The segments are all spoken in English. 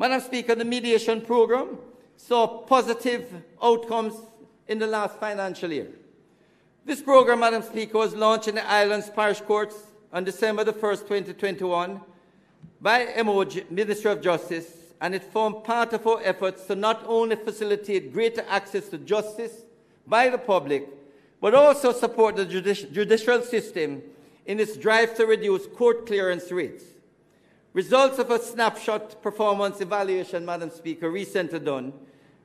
Madam Speaker, the mediation program saw positive outcomes in the last financial year. This program, Madam Speaker, was launched in the island's parish courts on December the 1st, 2021 by MOJ, Ministry of Justice, and it formed part of our efforts to not only facilitate greater access to justice by the public, but also support the judici judicial system in its drive to reduce court clearance rates. Results of a snapshot performance evaluation, Madam Speaker, recently done,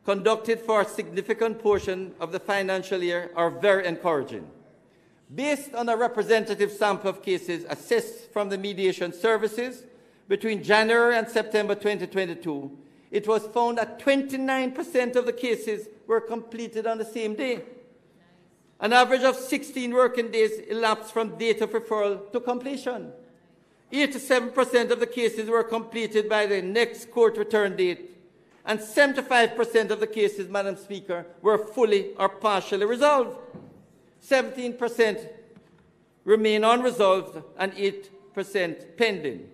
conducted for a significant portion of the financial year are very encouraging. Based on a representative sample of cases assessed from the mediation services between January and September 2022, it was found that 29% of the cases were completed on the same day. An average of 16 working days elapsed from date of referral to completion. 87% of the cases were completed by the next court return date, and 75% of the cases, Madam Speaker, were fully or partially resolved. 17% remain unresolved, and 8% pending.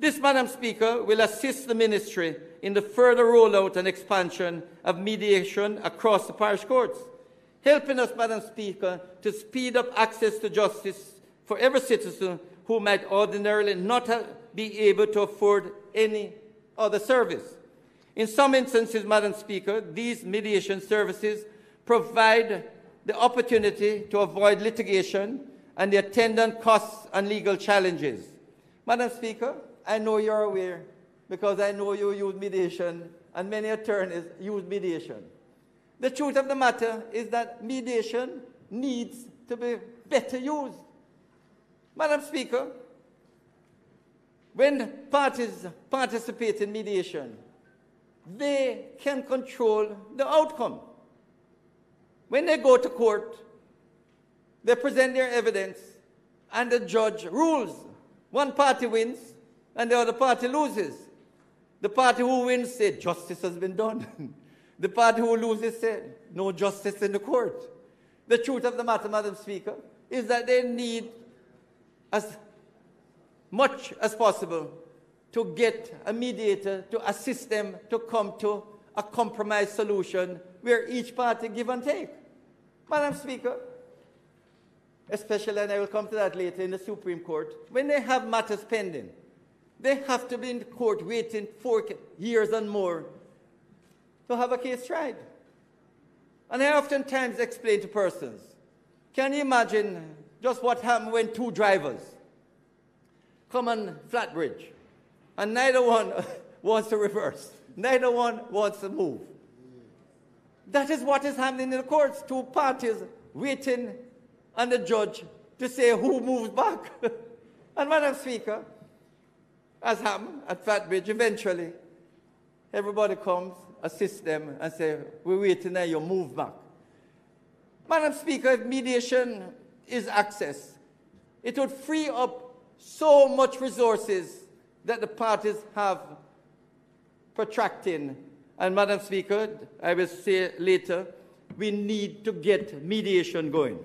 This, Madam Speaker, will assist the ministry in the further rollout and expansion of mediation across the parish courts, helping us, Madam Speaker, to speed up access to justice for every citizen who might ordinarily not be able to afford any other service. In some instances, Madam Speaker, these mediation services provide the opportunity to avoid litigation and the attendant costs and legal challenges. Madam Speaker, I know you're aware because I know you use mediation and many attorneys use mediation. The truth of the matter is that mediation needs to be better used. Madam Speaker, when parties participate in mediation, they can control the outcome. When they go to court, they present their evidence and the judge rules. One party wins and the other party loses. The party who wins said justice has been done. the party who loses said no justice in the court. The truth of the matter, Madam Speaker, is that they need as much as possible to get a mediator to assist them to come to a compromise solution where each party give and take. Madam Speaker, especially, and I will come to that later in the Supreme Court, when they have matters pending, they have to be in court waiting four years and more to have a case tried. And I oftentimes explain to persons, can you imagine just what happened when two drivers come on Flatbridge and neither one wants to reverse, neither one wants to move. That is what is happening in the courts. Two parties waiting on the judge to say who moves back. and Madam Speaker, as happened at Flatbridge, eventually, everybody comes, assists them, and say, we're waiting now, you move back. Madam Speaker, if mediation is access, it would free up so much resources that the parties have protracting. And Madam Speaker, I will say later, we need to get mediation going.